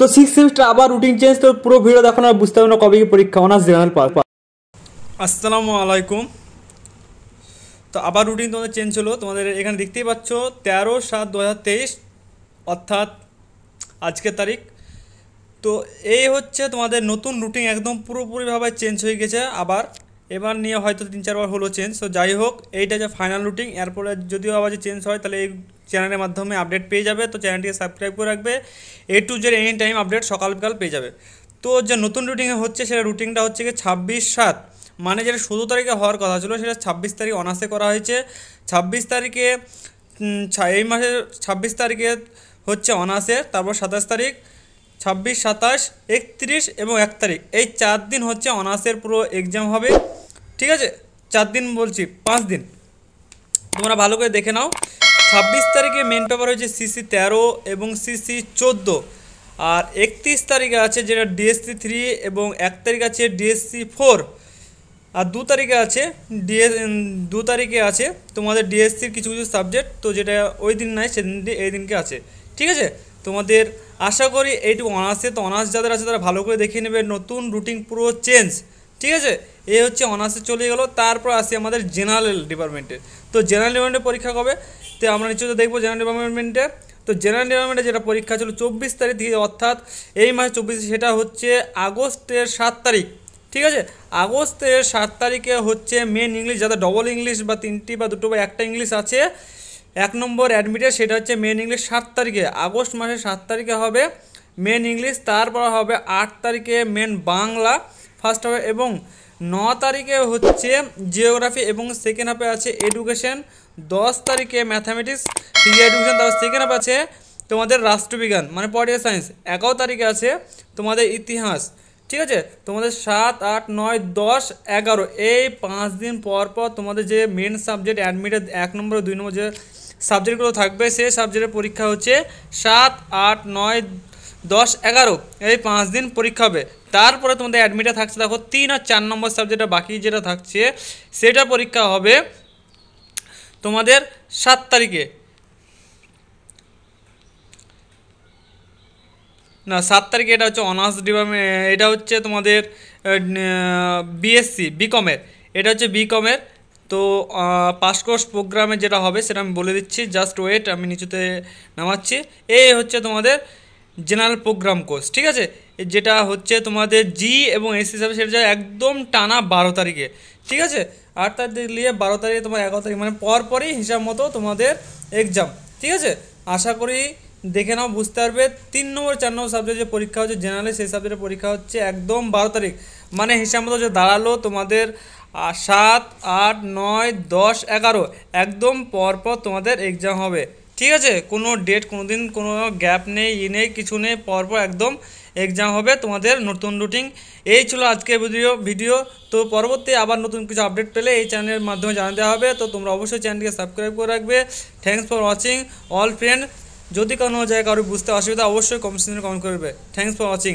তো six semester আবার routine change তো পুরো ভিডিও দেখো না বুঝতে পারবে না কবে কি পরীক্ষা অনার্স জেনারেল পাস আসসালামু আলাইকুম। তো আবার রুটিন তোমাদের চেঞ্জ হলো। তোমাদের এখানে দেখতেই পাচ্ছ, তেরো সাত দু অর্থাৎ আজকের তারিখ। তো এই হচ্ছে তোমাদের নতুন রুটিন একদম পুরোপুরিভাবে চেঞ্জ হয়ে গেছে আবার। এবার নিয়ে হয়তো তিন চারবার হলো চেঞ্জ তো যাই হোক, এইটা যে ফাইনাল রুটিন এরপরে যদিও আবার যে চেঞ্জ হয়, তাহলে এই চ্যানেলের মাধ্যমে আপডেট পেয়ে যাবে, তো চ্যানেলটিকে সাবস্ক্রাইব করে রাখবে। A to Z any time update সকাল বিকাল পেয়ে যাবে। তো যে নতুন রুটিন হচ্ছে, সেটা রুটিনটা হচ্ছে কি ছাব্বিশ সাত। মানে যেটা ষোলো তারিখে হওয়ার কথা ছিল, সেটা ছাব্বিশ তারিখ অনার্সে করা হয়েছে। ছাব্বিশ তারিখে এই মাসের ছাব্বিশ তারিখে হচ্ছে অনার্সের তারপর সাতাশ তারিখ, ছাব্বিশ, সাতাশ, একত্রিশ এবং এক তারিখ। এই চার দিন হচ্ছে অনার্সের পুরো এক্সাম হবে। ঠিক আছে? চার দিন বলছি, পাঁচ দিন। তোমরা ভালো করে দেখে নাও। ছাব্বিশ তারিখে মেন পেপার হচ্ছে সিসি তেরো এবং সিসি চোদ্দ। আর একত্রিশ তারিখে আছে যেটা ডিএসসি থ্রি এবং এক তারিখ আছে ডিএসসি ফোর আর দু তারিখে আছে ডিএস দু তারিখে আছে তোমাদের ডিএসসির কিছু কিছু সাবজেক্ট তো যেটা ওই দিন নাই, সেদিন এই দিনকে আছে। ঠিক আছে? তোমাদের আশা করি এইটুকু অনার্সে তো অনার্স যাদের আছে তারা ভালো করে দেখে নেবে। নতুন রুটিন পুরো চেঞ্জ ঠিক আছে? এই হচ্ছে অনার্সে চলে গেলো, তারপর আসি আমাদের জেনারেল ডিপার্টমেন্টে তো জেনারেল ডিপার্টমেন্টে পরীক্ষা কবে? তো আমরা নিশ্চয়ই দেখব জেনারেল ডিপার্টমেন্টে তো জেনারেল ডিপার্টমেন্টে যেটা পরীক্ষা ছিল চব্বিশ তারিখ অর্থাৎ এই মাসে চব্বিশ, সেটা হচ্ছে আগস্টের সাত তারিখ। ঠিক আছে? আগস্টের সাত তারিখে হচ্ছে মেন ইংলিশ যাদের ডবল ইংলিশ বা তিনটি বা দুটো বা একটা ইংলিশ আছে, এক নম্বর অ্যাডমিটেড সেটা হচ্ছে মেন ইংলিশ সাত তারিখে। আগস্ট মাসের সাত তারিখে হবে মেন ইংলিশ তারপর হবে আট তারিখে মেন বাংলা ফার্স্ট হবে এবং ন তারিখে হচ্ছে জিওগ্রাফি এবং সেকেন্ড হাফে আছে এডুকেশন দশ তারিখে ম্যাথামেটিক্স ফিজিক্যাল এডুকেশন তারপর সেকেন্ড হাফে আছে তোমাদের রাষ্ট্রবিজ্ঞান মানে পলিটিক্যাল সায়েন্স এগারো তারিখে আছে তোমাদের ইতিহাস, ঠিক আছে? তোমাদের সাত, আট, নয়, দশ, এগারো, এই পাঁচ দিন পর পর তোমাদের যে মেন সাবজেক্ট অ্যাডমিটেড এক নম্বর, দুই নম্বর যে সাবজেক্টগুলো থাকবে সেই সাবজেক্টের পরীক্ষা হচ্ছে সাত, আট, নয়, দশ, এগারো, এই পাঁচ দিন পরীক্ষা হবে। তারপরে তোমাদের অ্যাডমিটে থাকছে, দেখো, তিন আর চার নম্বর সাবজেক্টটা বাকি যেটা থাকছে, সেটা পরীক্ষা হবে তোমাদের সাত তারিখে। না, সাত তারিখে এটা হচ্ছে অনার্স ডিপার্টমেন্ট এটা হচ্ছে তোমাদের বিএসসি বিকমের এটা হচ্ছে বিকমের তো পাস কোর্স প্রোগ্রামে যেটা হবে, সেটা আমি বলে দিচ্ছি জাস্ট ওয়েট আমি নিচুতে নামাচ্ছি। এই হচ্ছে তোমাদের জেনারেল প্রোগ্রাম কোর্স ঠিক আছে? যেটা হচ্ছে তোমাদের জি এবং এস হিসাবে সেটা একদম টানা বারো তারিখে, ঠিক আছে? আট তারিখ নিয়ে বারো তারিখে তোমার এগারো তারিখ মানে পরপরই হিসাব মতো তোমাদের এক্সাম ঠিক আছে? আশা করি দেখে নাও, বুঝতে পারবে। তিন নম্বর, চার নম্বর সাবজেক্ট যে পরীক্ষা হচ্ছে জেনারেলে সেই সাবজেক্টের পরীক্ষা হচ্ছে একদম বারো তারিখ। মানে হিসাব মতো যে দাঁড়াল তোমাদের সাত, আট, নয়, দশ, এগারো, একদম পরপর তোমাদের এক্সাম হবে। ঠিক আছে, কোনো ডেট কোনো দিন, কোনো গ্যাপ নেই, ই নেই, কিছু নেই পরপর একদম এক্সাম হবে তোমাদের নতুন রুটিন এই ছিল আজকের ভিডিও ভিডিও তো পরবর্তী আবার নতুন কিছু আপডেট পেলে এই চ্যানেলের মাধ্যমে জানা দেওয়া হবে। তো তোমরা অবশ্যই চ্যানেলটিকে সাবস্ক্রাইব করে রাখবে। Thanks for watching all friend যদি কোনো জায়গায় কারও বুঝতে অসুবিধা, অবশ্যই কমেন্ট কমেন্ট করবে। Thanks for watching